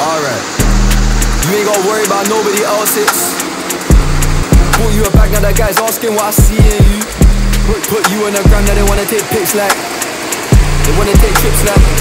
Alright. You ain't gotta worry about nobody else, Pull you a bag, now that guy's asking what I see in you. Put, put you on the ground, now they wanna take pics like. They wanna take trips like.